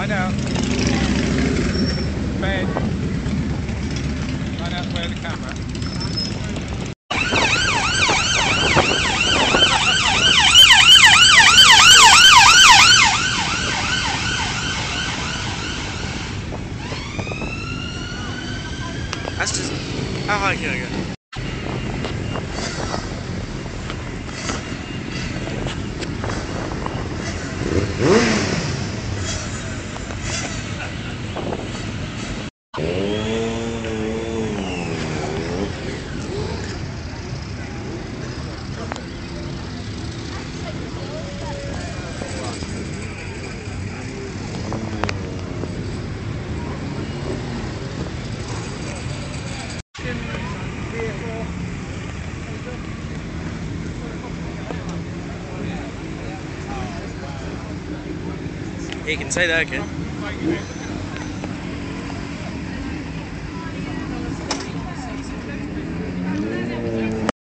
Find out. Ben. Find out where the camera. That's just. How high can I go? Mm-hmm. You can say that again.